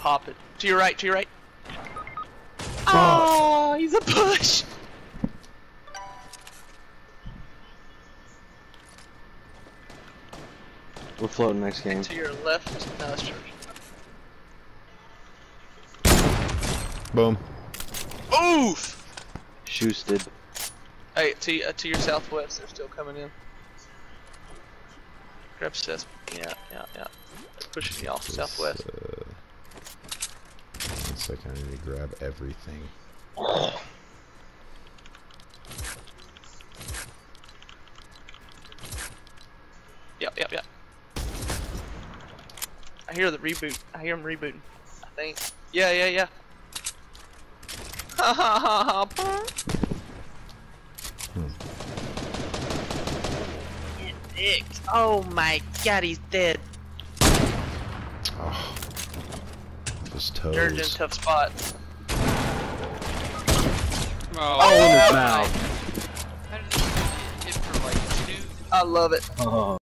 popping. To your right, to your right. Oh, he's a push. We're floating next game. To your left. No, that's true. Boom. Oof! Shoosted. Hey, to, uh, to your southwest, they're still coming in. Grab Seth. Yeah, yeah, yeah. They're pushing you off southwest. Uh, one second, I need to grab everything. Yep, yep, yep. I hear the reboot. I hear him rebooting. I think. Yeah, yeah, yeah. Ha ha ha ha. Oh my god, he's dead. Oh. Just toes. You're in a tough spot. Oh, oh in his mouth. I love it. Oh.